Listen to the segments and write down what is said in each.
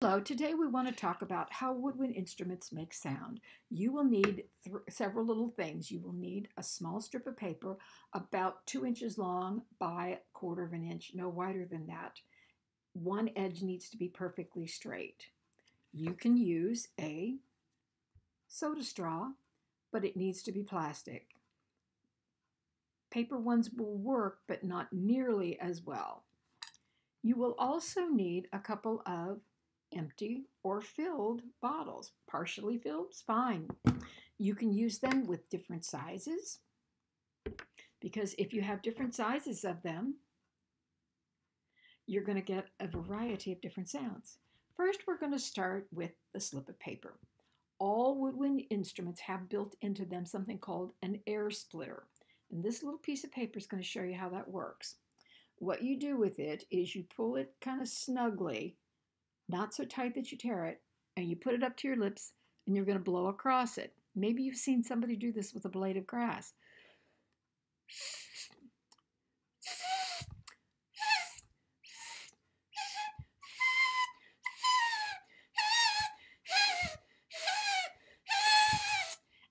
Hello, today we want to talk about how woodwind instruments make sound. You will need several little things. You will need a small strip of paper about two inches long by a quarter of an inch, no wider than that. One edge needs to be perfectly straight. You can use a soda straw, but it needs to be plastic. Paper ones will work, but not nearly as well. You will also need a couple of empty or filled bottles. Partially filled is fine. You can use them with different sizes because if you have different sizes of them, you're going to get a variety of different sounds. First, we're going to start with the slip of paper. All woodwind instruments have built into them something called an air splitter. And this little piece of paper is going to show you how that works. What you do with it is you pull it kind of snugly not so tight that you tear it, and you put it up to your lips and you're going to blow across it. Maybe you've seen somebody do this with a blade of grass.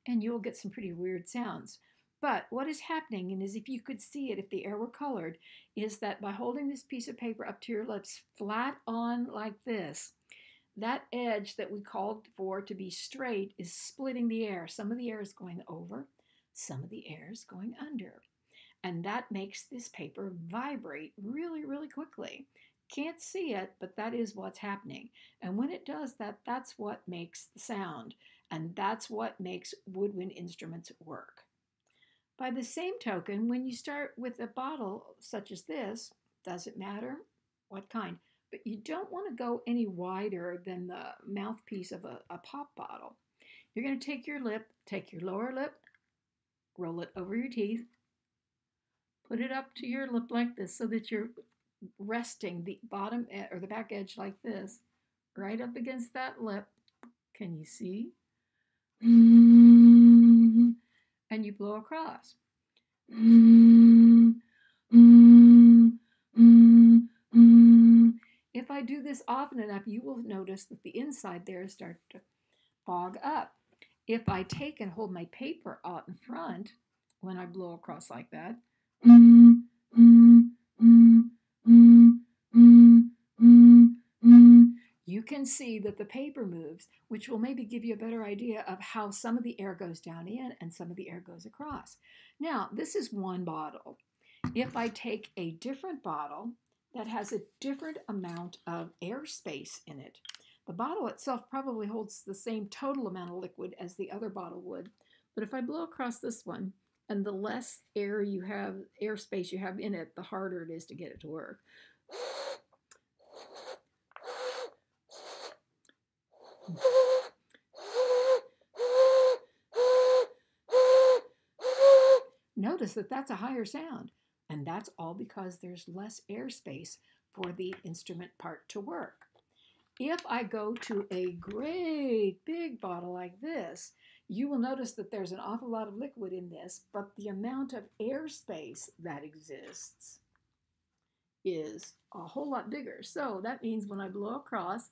And you'll get some pretty weird sounds. But what is happening, and is if you could see it, if the air were colored, is that by holding this piece of paper up to your lips flat on like this, that edge that we called for to be straight is splitting the air. Some of the air is going over, some of the air is going under. And that makes this paper vibrate really, really quickly. Can't see it, but that is what's happening. And when it does that, that's what makes the sound. And that's what makes woodwind instruments work. By the same token, when you start with a bottle such as this, does it matter what kind? But you don't want to go any wider than the mouthpiece of a, a pop bottle. You're going to take your lip, take your lower lip, roll it over your teeth, put it up to your lip like this so that you're resting the bottom or the back edge like this, right up against that lip. Can you see? And you blow across. If I do this often enough, you will notice that the inside there starts to fog up. If I take and hold my paper out in front when I blow across like that, can see that the paper moves, which will maybe give you a better idea of how some of the air goes down in and some of the air goes across. Now, this is one bottle. If I take a different bottle that has a different amount of air space in it, the bottle itself probably holds the same total amount of liquid as the other bottle would. But if I blow across this one, and the less air you have, air space you have in it, the harder it is to get it to work. Notice that that's a higher sound, and that's all because there's less airspace for the instrument part to work. If I go to a great big bottle like this, you will notice that there's an awful lot of liquid in this, but the amount of airspace that exists is a whole lot bigger. So that means when I blow across,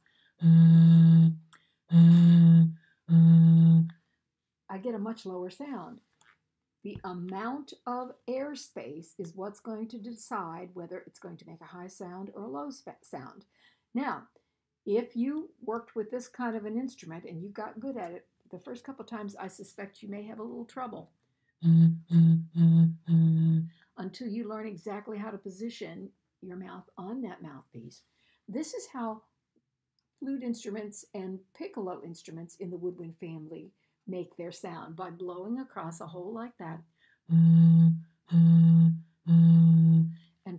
Mm, mm. I get a much lower sound. The amount of airspace is what's going to decide whether it's going to make a high sound or a low sound. Now, if you worked with this kind of an instrument and you got good at it, the first couple times I suspect you may have a little trouble mm, until you learn exactly how to position your mouth on that mouthpiece. This is how flute instruments and piccolo instruments in the woodwind family make their sound by blowing across a hole like that and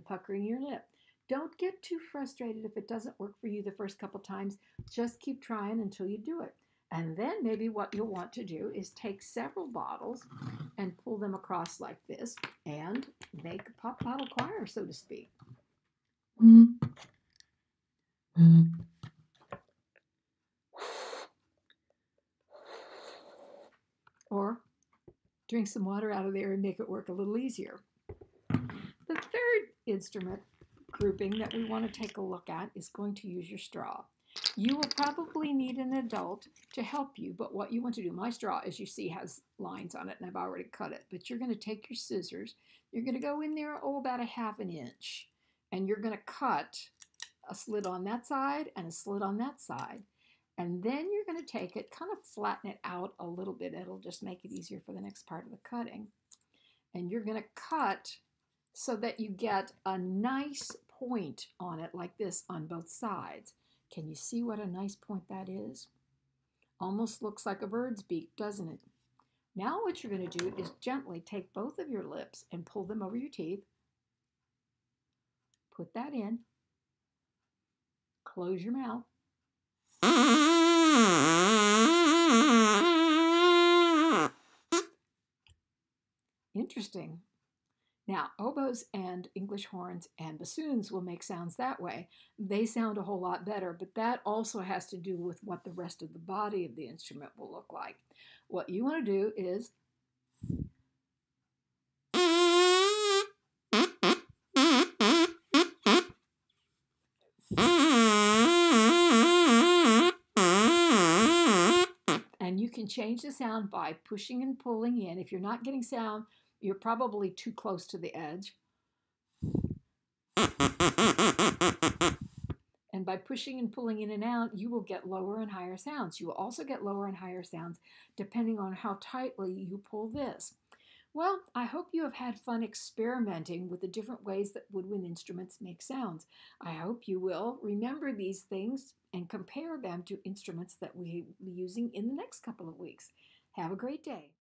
puckering your lip. Don't get too frustrated if it doesn't work for you the first couple times. Just keep trying until you do it. And then maybe what you'll want to do is take several bottles and pull them across like this and make a pop bottle choir, so to speak. Or drink some water out of there and make it work a little easier. The third instrument grouping that we want to take a look at is going to use your straw. You will probably need an adult to help you, but what you want to do, my straw, as you see, has lines on it, and I've already cut it, but you're going to take your scissors, you're going to go in there, oh, about a half an inch, and you're going to cut a slit on that side and a slit on that side. And then you're going to take it, kind of flatten it out a little bit. It'll just make it easier for the next part of the cutting. And you're going to cut so that you get a nice point on it like this on both sides. Can you see what a nice point that is? Almost looks like a bird's beak, doesn't it? Now what you're going to do is gently take both of your lips and pull them over your teeth. Put that in. Close your mouth. Interesting. Now, oboes and English horns and bassoons will make sounds that way. They sound a whole lot better, but that also has to do with what the rest of the body of the instrument will look like. What you want to do is and you can change the sound by pushing and pulling in. If you're not getting sound, you're probably too close to the edge. And by pushing and pulling in and out, you will get lower and higher sounds. You will also get lower and higher sounds depending on how tightly you pull this. Well, I hope you have had fun experimenting with the different ways that woodwind instruments make sounds. I hope you will remember these things and compare them to instruments that we will be using in the next couple of weeks. Have a great day.